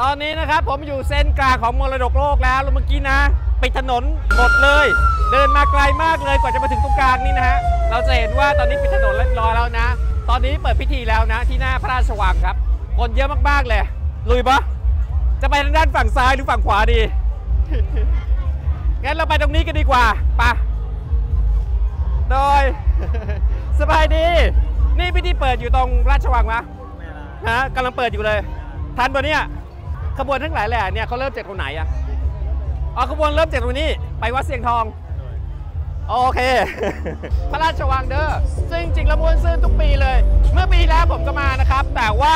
ตอนนี้นะครับผมอยู่เส้นกลางของมรดกโลกแล้วแล้วเมื่อกี้นะปิดถนนหมดเลย เดินมาไกลมากเลยกว่าจะมาถึงตรงกลางนี่นะฮะเราจะเห็นว่าตอนนี้ปิดถนนเรียบร้อยแล้วนะ ตอนนี้เปิดพิธีแล้วนะ ที่หน้าพระราชวังครับ คนเยอะมากๆเลย ลุยปะจะไปทางด้านฝั่งซ้ายหรือฝั่งขวาดีงั้นเราไปตรงนี้กันดีกว่าไปะโดยสบายดี นี่พิธีเปิดอยู่ตรงราชวังมะฮะกำลังเปิดอยู่เลย ทันปะเนี่ย ขบวนทั้งหลายแหล่เนี่ยเขาเริ่มจากตรงไหนอะอ๋อขบวนเริ่มจากตรงนี้ ไปวัดเสียงทอง โอเค พระราชวังเด้อซึ่งจริงๆแล้วม้วนซื่นทุกปีเลย เมื่อปีแล้วผมก็มานะครับ แต่ว่า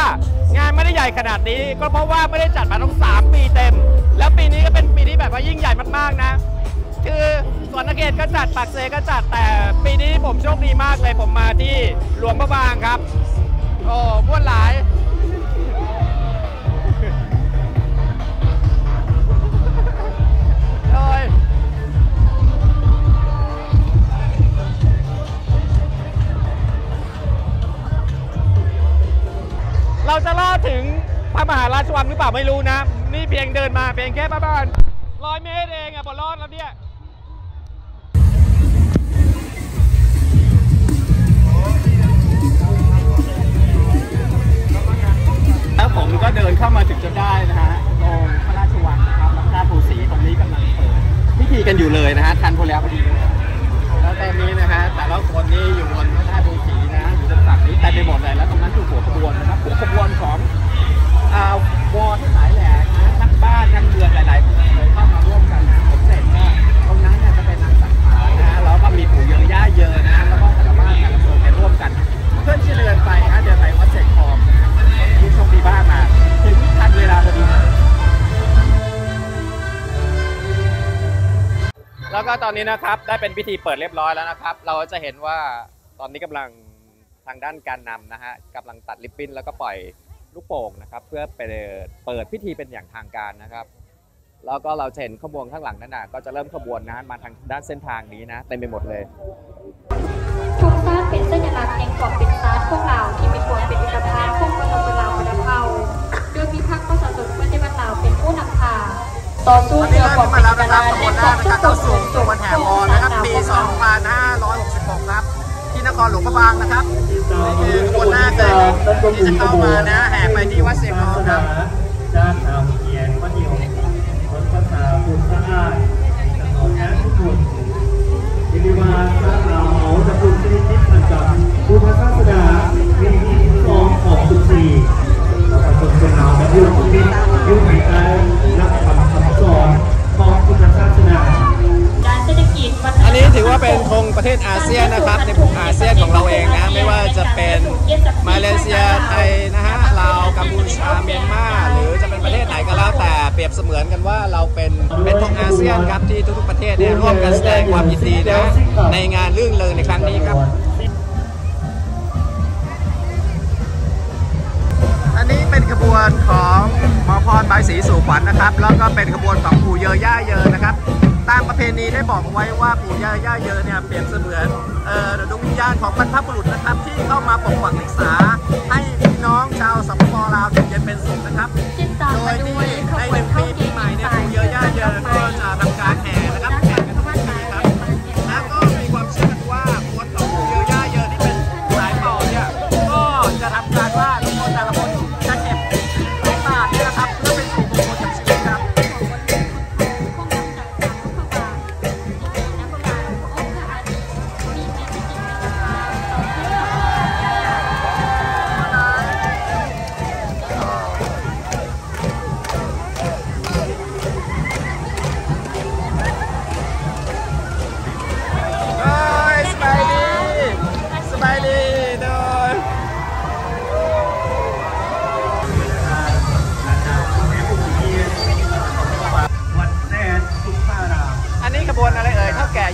งานไม่ได้ใหญ่ขนาดนี้ ก็เพราะว่าไม่ได้จัดมาต้อง3ปีเต็ม แล้วปีนี้ก็เป็นปีที่แบบว่ายิ่งใหญ่มากๆนะคือสวนนเกตก็จัดปากเซก็จัดแต่ปีนี้ผมโชคดีมากเลยผมมาที่หลวงพระบางครับ โอ้ม้วนหลาย จะลอดถึงพระมหาราชวังหรือเปล่าไม่รู้นะ นี่เพียงเดินมาเพียงแค่ประมาณร้อยเมตรเองอะบนรอดแล้วเนี่ยแล้วผมก็เดินเข้ามาถึงจนได้นะฮะตรงพระราชวังนะครับแล้วพระภูสีตรงนี้กำลังเปิดพิธีกันอยู่เลยนะฮะทันพอแล้วพอดีแล้วตอนนี้นะฮะแต่ละคนนี่อยู่บนพระธาตุ นี้เต็มไปหมดเลยแล้วตรงนั้นคือหัวขบวนนะครับหัวขบวนของอ่าวอทั้งหลายแหล่นะทั้งบ้านทั้งเมืองหลายๆเลยเข้ามาร่วมกันนะผมเสร็จก็ตรงนั้นเนี่ยจะเป็นนางสังขารนะฮะแล้วก็มีปู่เยอะย่าเยอะนะแล้วก็แต่ละบ้านแต่ละเมืองไปร่วมกัน เพื่อนที่เดินไปนะฮะเดินไปวัดเสกทองนะฮะผู้โชคดีบ้านมาถึงทันเวลาพอดีแล้วก็ตอนนี้นะครับได้เป็นพิธีเปิดเรียบร้อยแล้วนะครับ เราจะเห็นว่าตอนนี้กำลัง ทางด้านการนำนะฮะกำลังตัดริบบิ้นแล้วก็ปล่อยลูกโป่งนะครับ เพื่อไปเปิดพิธีเป็นอย่างทางการนะครับ แล้วก็เราจะเห็นขบวนข้างหลังนั่นน่ะก็จะเริ่มขบวนนะฮะมาทางด้านเส้นทางนี้นะเต็มไปหมดเลยถูกสร้างเป็นสัญลักษณ์แห่งความเป็นชาติพวกเราที่มีความเป็นเอกภาพของประชาชนลาวบรรเทาโดยมีพรรคประชาชนปฏิบัติลาวเป็นผู้นำพาต่อสู้เพื่อความเป็น พระบางนะครับนี่คือขบวนแรกเลยที่จะเข้ามานะแห่ไปที่วัดเสียงทองครับด้านทางเขียนวัดเดียวคนภาษาพุทธสะอาดถนนแอนทุกคนยินดีมาพระเราเอาตะกุลชนิดทิศประจำพุทธศาสนาปีที่สองของสุสีเราประชาชนเราและยุ่งที่ยุ่งในกา อันนี้ถือว่าเป็นธงประเทศอาเซียนนะครับ ในกลุ่มอาเซียนของเราเองนะ ไม่ว่าจะเป็นมาเลเซียไทยนะฮะลาวกัมพูชาเมียนมาหรือจะเป็นประเทศไหนก็แล้วแต่เปรียบเสมือนกันว่าเราเป็นเป็นธงอาเซียนครับที่ทุกๆประเทศเนี่ยร่วมกันแสดงความยินดีนะในงานลื่นเริงในครั้งนี้ครับ อันนี้เป็นขบวนของมอพรบายศรีสู่ขวัญนะครับ แล้วก็เป็นขบวนของปู่เยอย่าเยอนะครับ ตามประเพณีได้บอกเอาไว้ว่าปู่ย่าย่าเยอเนี่ยเปรียบเสมือนเอ่อดวงวิญญาณของบรรพบุรุษนะครับ ที่เข้ามาปกปักรักษา ให้พี่น้องชาวสปปลาวอยู่เย็นเป็นสุขนะครับติดตามโดมายที่ด้วยขในบหวนนึ่งเข้าปีเกปีณฑ์ใหม่เนี่ยปู่เยอย่าเยอก็จะ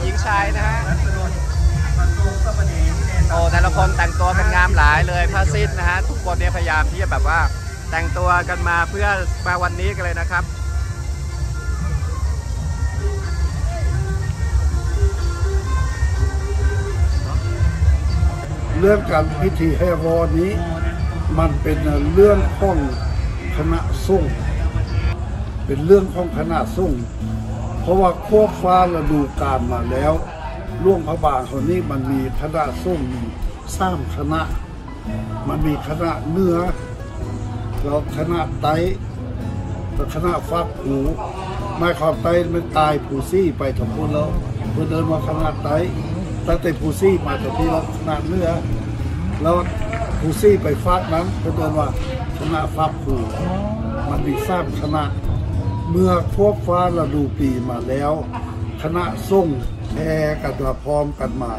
หญิงชายนะฮะโอ้แต่ละคนแต่งตัวกันงามหลายเลยผ้าสิ้นนะฮะทุกคนเนี่ยพยายามที่จะแบบว่าแต่งตัวกันมาเพื่อมาวันนี้กันเลยนะครับเรื่องการพิธีให้รอนี้ มันเป็นเรื่องของคณะสงฆ์เป็นเรื่องของคณะสงฆ์ เพราะว่าควบฟ้าฤดูกาลมาแล้วล่วงพระบางคนนี้มันมีคณะสงฆ์มีสร้างคณะ มันมีคณะเนื้อแล้วคณะไตแล้วคณะฟักหูไม้ความไตมันตายผูซี่ไปทั้งหมดแล้วเพื่อเดินมาคณะไตตั้งแต่ผูซี่มาจากที่แล้วคณะเนื้อแล้วผูซี่ไปฟักนั้นเพื่อเดินว่าคณะฟักหูมันมีสร้างคณะ เมื่อควบฟ้าฤดูปีมาแล้ว คณะส่งแพรกันมาพร้อมกันมา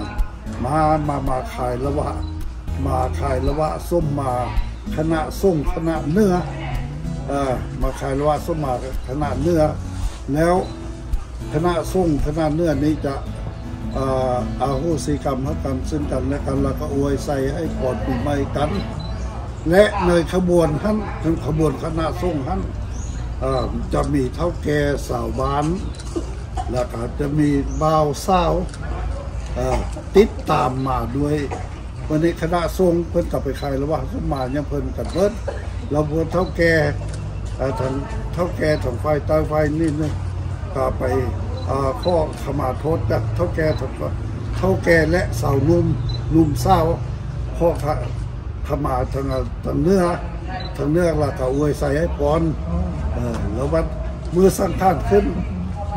มามามาขายละวะ มาขายละวะส้มมา คณะส่งคณะเนื้ออมาขายละวะส้มมาคณะเนื้อ แล้วคณะส่งคณะเนื้อนี้จะอาโหสิกรรมให้กันซึ่งกันและกันแล้วก็อวยใส่ให้ปลอดปีใหม่กัน และในขบวนท่านถึงขบวนคณะส่งท่าน จะมีเท่าแก่สาวบ้าน แล้วก็จะมีบ่าวสาวติดตามมาด้วยวันนี้คณะทรงเพิ่นกลับไปใครแล้วว่าสมมาเนี่ยเพิ่นกันเพิ่นเราเพิ่นเท่าแก่เทางเท่าแก่ทางไฟต้ไฟนี่นี่ก็ไปข้อขมาโทษจากเท่าแก่ทางเท่าแก่และสาวนุ่มนุ่มสาวข้อขมาทางทางเนื้อ ทางเนื้อและก็อวยใส่ให้พรแล้ววัดเมื่อสร้างท่านขึ้น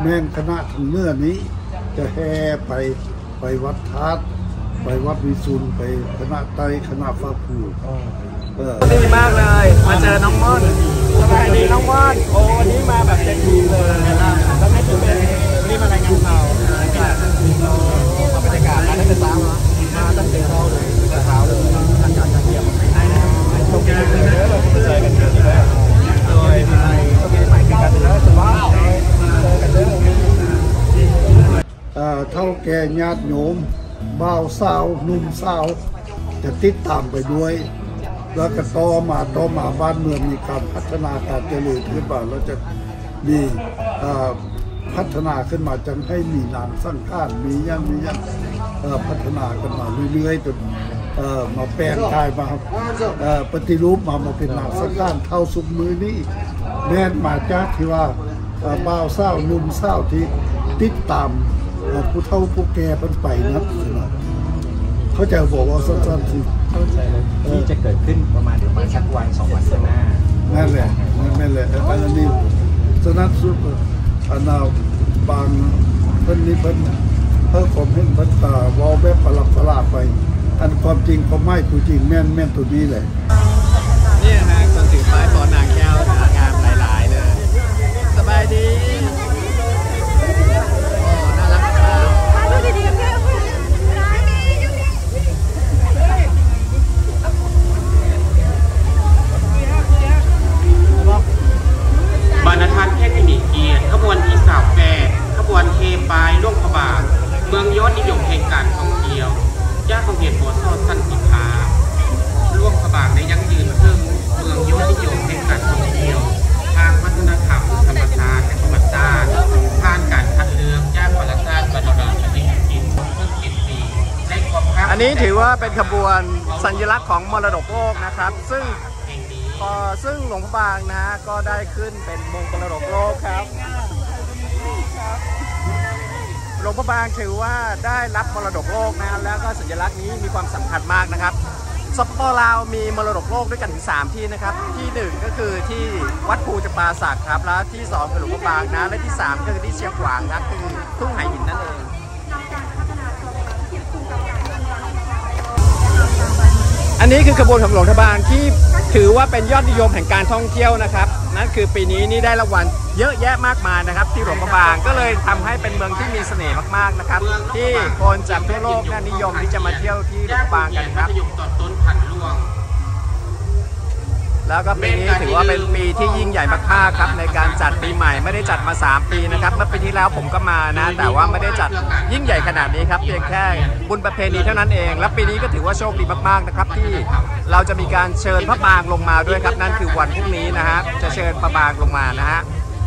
แม่นคณะทางเนื้อนี้ จะแห่ไปไปวัดทาสไปวัดวิสุนไปคณะไตคณะฟ้าภูเออดีมากเลย มาเจอน้องม่อนสบายดีน้องม่อนโอ้วันนี้มาแบบเต็มทีมเลยแล้วไม่ถือเป็นนี่มารายงานข่าวบรรยากาศบรรยากาศมาตั้งแต่เช้าเนาะมาตั้งแต่เช้าเลยตั้งแต่เช้าเลยอากาศจะเยี่ยมโชคดี เออเท่าแก่ญาติโยมบ่าวสาวนุ่มสาว จะติดตามไปด้วย แล้วก็ต่อมาต่อมาบ้านเมืองมีการพัฒนาการเจริญขึ้นมาแล้วจะมีพัฒนาขึ้นมาจนให้มีนางสร้างข้านมียังมียังพัฒนากันมาเรื่อยๆจน มาแปลงกายมาเอ่อปฏิรูปมามาเป็นนางสร้างข้านเท่าสุกมือนี้แม่นมาจากที่ว่าเอ่อบ่าวเศร้าหนุ่มเศร้าที่ติดตามเอ่อผู้เฒ่าผู้แก่เป็นไปนับถือมาเขาจะบอกว่าสั้นๆสิเข้าใจเลยที่จะเกิดขึ้นประมาณเดี๋ยวประมาณสักวันสองวันข้างหน้านั่นแหละนั่นแหละอันนี้สนับสนุนอันนาบางเพิ่นนี่เพิ่นเพิ่นผมเห็นเพิ่นตาวอลแบบประหลับประหลาดไป อันความจริงก็ไม่ตัวจริงแม่นแม่นตัวนี้แหละนี่นะคนถือป้ายขอนางแก้วนะงามหลาย ๆ เลย สบายดีโอ้น่ารักมากบรรณทัศน์เทคนิคเกียรติขบวนที่สาวแปดขบวน ถ้าเป็นขบวนสัญลักษณ์ของมรดกโลกนะครับ ซึ่งพอซึ่งหลวงพระบางนะก็ได้ขึ้นเป็นมงคลมรดกโลกครับหลวงพระบางถือว่าได้รับมรดกโลกนะแล้วก็สัญลักษณ์นี้มีความสำคัญมากนะครับสปปลาวมีมรดกโลกด้วยกันถึง 3 ที่นะครับ ที่หนึ่งก็คือที่วัดภูจปาสักครับแล้วที่สองคือหลวงพระบางนะและที่สามก็คือที่เชียงขวางครับคือทุ่งไหหินนั่นเอง นนี้คือขบวนของหลวงพระบางที่ถือว่าเป็นยอดนิยมแห่งการท่องเที่ยวนะครับ นั่นคือปีนี้นี่ได้รางวัลเยอะแยะมากมายนะครับ ที่หลวงพระบางก็เลยทำให้เป็นเมืองที่มีเสน่ห์มากๆนะครับ ที่คนจากทั่วโลกน่านิยมที่จะมาเที่ยวที่หลวงพระบางกันครับ แล้วก็ปีนี้ถือว่าเป็นปีที่ยิ่งใหญ่มากๆครับในการจัดปีใหม่ไม่ได้จัดมา 3 ปีนะครับเมื่อปีที่แล้วผมก็มานะ แต่ว่าไม่ได้จัดยิ่งใหญ่ขนาดนี้ครับเพียงแค่บุญประเพณีเท่านั้นเอง และปีนี้ก็ถือว่าโชคดีมากๆนะครับที่เราจะมีการเชิญพระบางลงมาด้วยครับนั่นคือวันพรุ่งนี้นะฮะจะเชิญพระบางลงมานะฮะ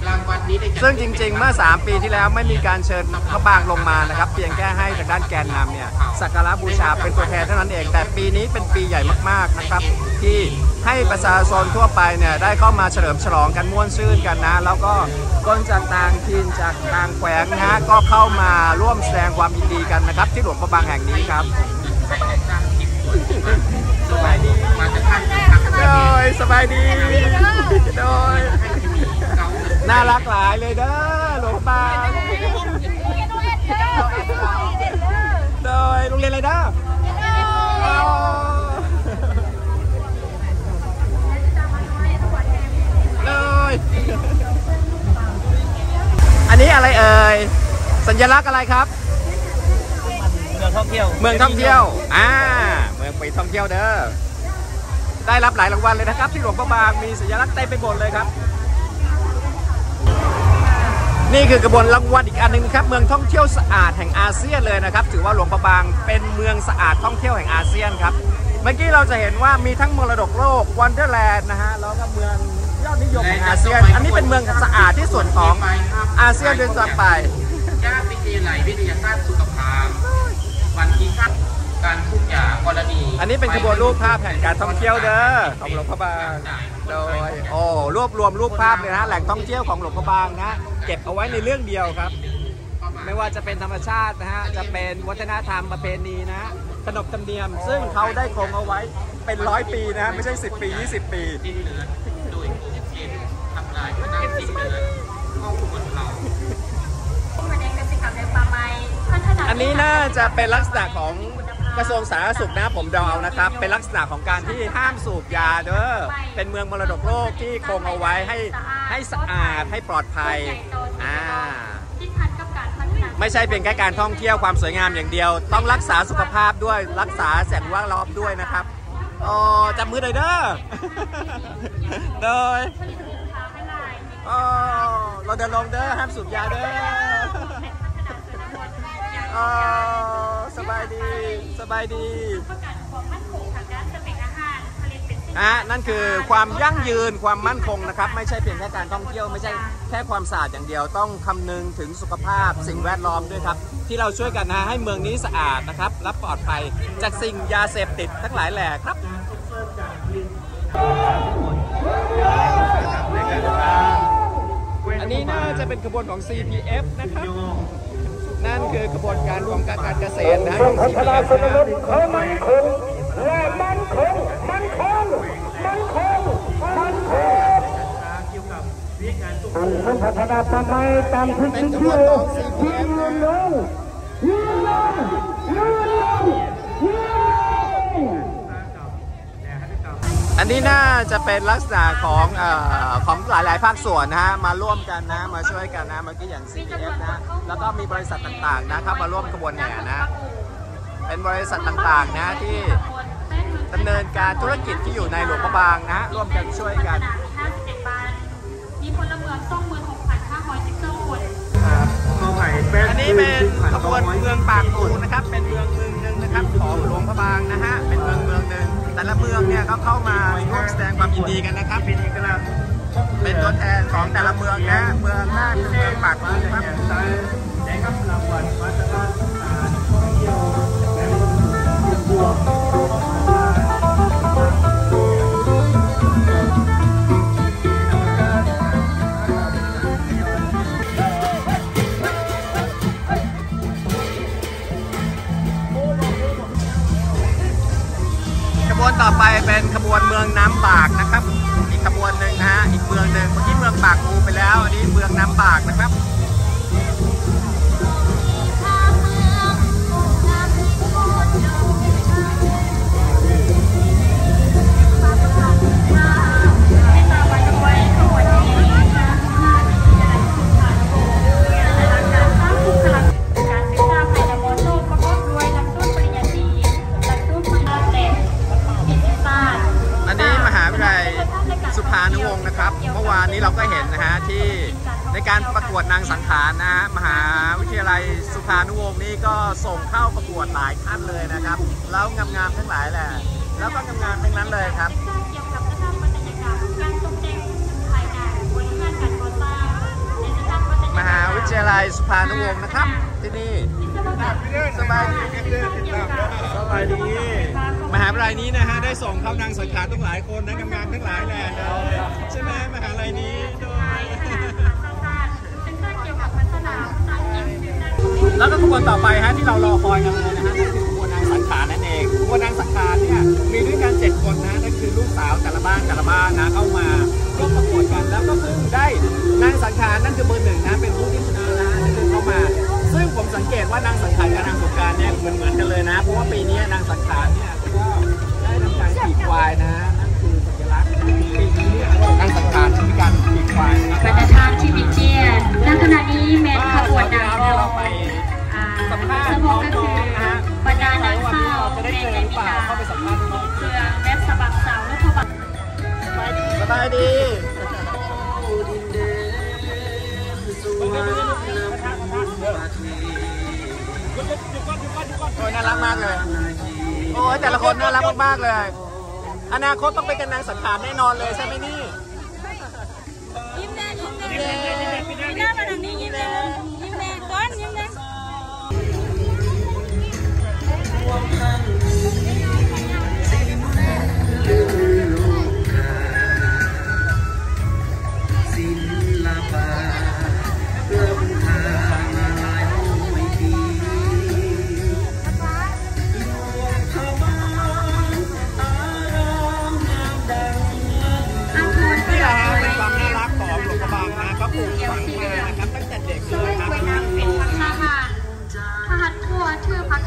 รางวัลนี้ได้จัดซึ่งจริงๆ เมื่อ 3 ปีที่แล้วไม่มีการเชิญพระบางลงมานะครับ เพียงแค่ให้ทางด้านแกนนำเนี่ยสักการะบูชาเป็นตัวแทนเท่านั้นเอง แต่ปีนี้เป็นปีใหญ่มากๆนะครับที่ให้ประชาชนทั่วไปเนี่ยได้เข้ามาเฉลิมฉลองกันม่วนซื่นกันนะ แล้วก็คนจากต่างถิ่นจากต่างแขวงนะก็เข้ามาร่วมแสดงความยินดีกันนะครับ ที่หลวงพระบางแห่งนี้ครับสวัสดีมาจากท่านทางโดยสบายดีโดย น่ารักหลายเลยเด้อหลวงตาโดยโรงเรียนอะไรเด้อเลยอันนี้อะไรเอ่ย สัญลักษณ์อะไรครับ เมืองท่องเที่ยว เมืองท่องเที่ยว อ่า เมืองไปท่องเที่ยวเด้อ ได้รับหลายรางวัลเลยนะครับ ที่หลวงพระบางมีสัญลักษณ์เต็มไปหมดเลยครับ นี่คือกระบวนรางวัลอีกอันหนึงครับเมืองท่องเที่ยวสะอาดแห่งอาเซียนเลยนะครับ ถือว่าหลวงพระบางเป็นเมืองสะอาดท่องเที่ยวแห่งอาเซียนครับเมื่อกี้เราจะเห็นว่ามีทั้งมรดกโลกวันเดอร์แลนด์นะฮะแล้วก็เมืองยอดนิยมแห่งอาเซียน อันนี้เป็นเมืองสะอาดที่สุดของอาเซียนด้วยซ้ำไปญาติวิทยาลัยวิทยาศาสตร์สุขภาพวันที่ข้าการทุกอย่างกรณีอันนี้เป็นขบวนรูปภาพแห่งการท่องเที่ยวเด้อของหลวงพระบางโดยโอ้รวบรวมรูปภาพเลยนะแหล่งท่องเที่ยวของหลวงพระบางนะ เก็บเอาไว้ในเรื่องเดียวครับ ไม่ว่าจะเป็นธรรมชาตินะฮะจะเป็นวัฒนธรรมประเพณีนะขนบธรรมเนียม ซึ่งเขาได้คงเอาไว้เป็นร้อยปีนะไม่ใช่ 10 ปี 20 ปีดินเหลือนโดยกลุ่มเย็นทำลายพนักดินเหลือนห้องควรเราอันนี้น่าจะเป็นลักษณะของกระทรวงสาธารณสุขนะผมเดาเอานะครับ เป็นลักษณะของการที่ห้ามสูบยาเด้อเป็นเมืองมรดกโลกที่คงเอาไว้ให้ ให้สะอาดให้ปลอดภัยอ่าไม่ใช่เพียงแค่การท่องเที่ยวความสวยงามอย่างเดียว ต้องรักษาสุขภาพด้วยรักษาแสงแว่นล้อมด้วยนะครับอ๋อจับมือหน่อยเด้อโดยอ๋อเราเดินลงเด้อห้ามสูบยาเด้ออ๋อสบายดีสบายดีอะนั่น นั่นคือความยั่งยืนความมั่นคงนะครับ ไม่ใช่เพียงแค่การท่องเที่ยวไม่ใช่แค่ความสะอาดอย่างเดียวต้องคำนึงถึงสุขภาพสิ่งแวดล้อมด้วยครับ ที่เราช่วยกันนะให้เมืองนี้สะอาดนะครับและปลอดภัยจากสิ่งยาเสพติดทั้งหลายแหล่ครับอันนี้น่าจะเป็นขบวนของ CPF นะครับนั่นคือขบวนการรวมการการเกษตรนะของ CPF นะครับ พัฒนาตามไปตามที่เป็นขบวนของ CPF นะอันนี้น่าจะเป็นลักษณะของเอ่อของหลาย ๆ ภาคส่วนนะฮะมาร่วมกันนะมาช่วยกันนะเมื่อกี้อย่าง CPF นะแล้วก็มีบริษัทต่าง ๆ นะครับมาร่วมขบวนแห่นะเป็นบริษัทต่าง ๆ นะที่ ดำเนินการธุรกิจที่อยู่ในหลวงพระบางนะฮะร่วมกันช่วยกันมีพลเมือง26,512คนอันนี้เป็นขบวนเมืองปากปูนะครับ เป็นเมืองเมืองหนึ่งนะครับของหลวงพระบางนะฮะ เป็นเมืองเมืองหนึ่งแต่ละเมืองเนี่ยก็เข้ามาร่วมแสดงความยินดีกันนะครับเป็นตัวแทนของแต่ละเมืองนะ เมืองแรกคือเมืองปากปูครับได้รับรางวัลมาตรฐานการท่องเที่ยวและบวก ต่อไปเป็นขบวนเมืองน้ำปากนะครับ อีกขบวนหนึ่งนะฮะอีกเมืองหนึ่งเมื่อกี้เมืองปากปูไปแล้วอันนี้เมืองน้ำปากนะครับ ยสุภานุวงศ์นะครับ ที่นี่สบายดีสบายดี มหาวิทยาลัยนี้นะฮะได้ส่งเข้านางสังขารต้องหลายคนนะงามๆทั้งหลายแหละใช่ไหมมหาวิทยาลัยนี้โดยแล้วก็ขบวนต่อไปฮะที่เรารอคอยกันเลยนะฮะนั่นคือขบวนนางสังขารนั่นเองขบวนนางสังขารเนี่ยมีด้วยกันเจ็ดคนนะนั่นคือลูกสาวแต่ละบ้านแต่ละบ้านนะเข้ามาร่วมประกวดกันแล้วก็เพิ่งได้นางสังขารนั่นคือเบอร์หนึ่งนะเป็น สังเกตว่านางสังขารกับนางสงการเนี่ยเหมือนเหมือนๆกันเลยนะ เพราะว่าปีนี้นางสังขารเนี่ยก็ได้ทำการขี่ควายนะนั่นคือสัญลักษณ์ปีนี้เนี่ยนางสังขารจะมีการขี่ควายนะคบรรับรณาทานชีวิตเจียนณขณะนี้แมนขบวนนางเรารอไปสัมภาษณ์มน้องก็คือองๆนะบรรดานางข้าวจะได้ในเจอหในรือเปมิล่ากาเข้าไปสัมภาษณ์น้องเครื่องและสะบักสาวลูกขบักสบายดี โอ้ยน่ารักมากเลย โอ้ยแต่ละคนน่ารักมากๆเลย อนาคตต้องไปกันนางสังขารแน่นอนเลยใช่ไหมนี่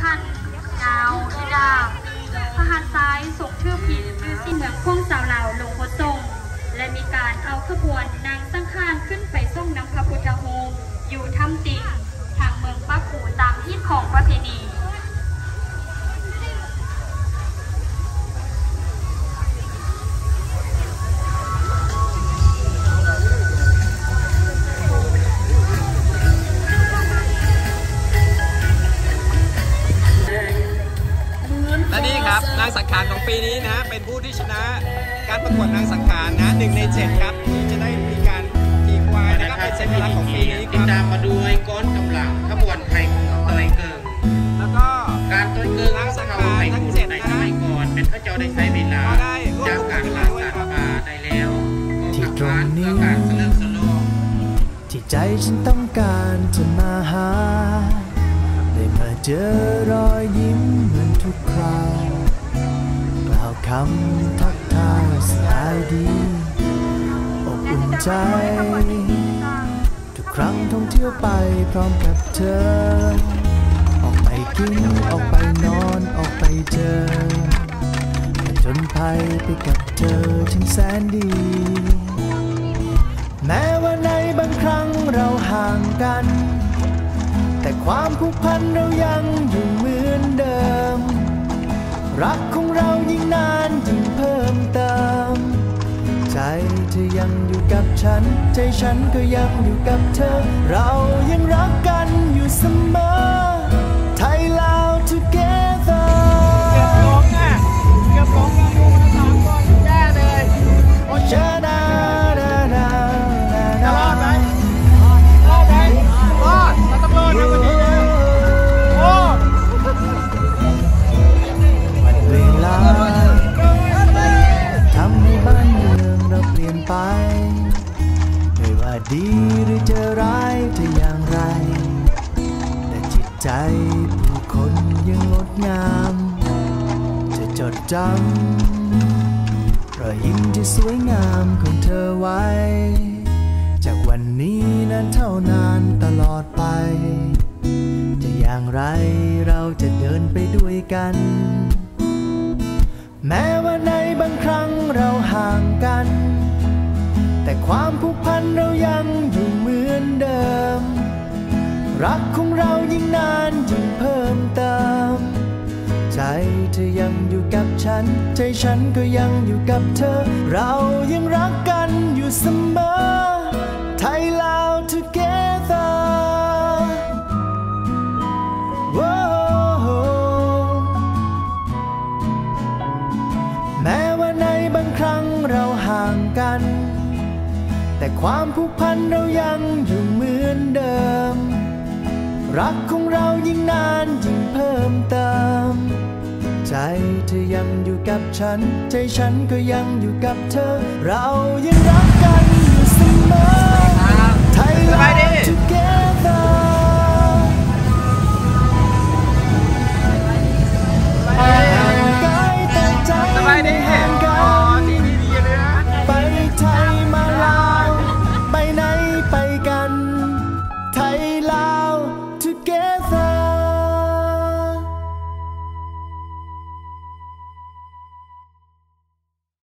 คันยาวอีดาวพระหัตถ์ซ้ายสุกชื่อผิดชื่อสิ้นเมืองพงสาวเหล่าลงพ่อทรงและมีการเอาขบวนนางสังฆานขึ้นไปส่งน้ำพระพุทธโฮมอยู่ถ้ำติ่งทางเมืองปักกูตามที่ของประเพณี ปีนี้นะเป็นผู้ที่ชนะการประกวดนางสังขารนะหนึ่งในเจ็ดครับที่จะได้มีการขี่ควายนะครับเป็นสัญลักษณ์ของปีนี้คติดรับตามมาด้วยก้อนกำลังขบวนไทยของเตยเกิงแล้วก็การต้นเกิงเขาไทยคุณในสมัยก่อนเป็นพระเจ้าได้ใช้เวลาจากการลาการปาได้แล้วก็กลับบ้านเพื่อการเสลิมสลองที่ใจฉันต้องการจะมาหาได้มาเจอรอยยิ้มเหมือนทุกคราวกล่าวคำทักทายสบายดีอบอุ่นใจ ทุกครั้งท่องเที่ยวไปพร้อมกับเธอ ออกไปกิน ออกไปนอน ออกไปเจอจญภัยไปกับเธอถึงแสนดี แม้ว่าในบางครั้งเราห่างกัน แต่ความผูกพันเรายังอยู่เหมือนเดิม รักของเรายิ่งนานยิ่งเพิ่มเติม ใจเธอยังอยู่กับฉัน ใจฉันก็ยังอยู่กับเธอ เรายังรักกันอยู่เสมอ ไทยลาว together เกือบหลงอะเกือบหลงกันดูนะสามคนแย่เลยโอ้ยช แม้ว่าในบางครั้งเราห่างกัน แต่ความผูกพันเรายังอยู่เหมือนเดิม รักของเรายิ่งนานยิ่งเพิ่มเติม ใจเธอยังอยู่กับฉัน ใจฉันก็ยังอยู่กับเธอ เรายังรักกันอยู่เสมอ ไทยลา แต่ความผูกพันเรายังอยู่เหมือนเดิม รักของเรายิ่งนานยิ่งเพิ่มเติม ใจเธอยังอยู่กับฉัน ใจฉันก็ยังอยู่กับเธอ เรายังรักกันอยู่เสมอไทยแลนด์ together สบายดี